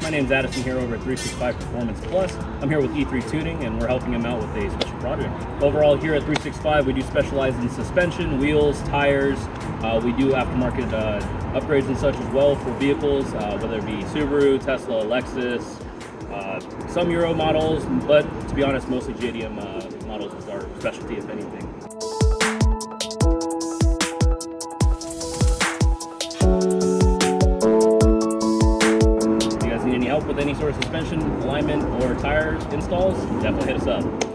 My name is Addison here over at 365 Performance Plus. I'm here with E3 Tuning and we're helping him out with a special project. Overall, here at 365, we do specialize in suspension, wheels, tires. Uh, we do aftermarket uh, upgrades and such as well for vehicles, uh, whether it be Subaru, Tesla, Lexus, uh, some Euro models, but to be honest, mostly JDM uh, models is our specialty, if anything. Help with any sort of suspension, alignment, or tire installs, definitely hit us up.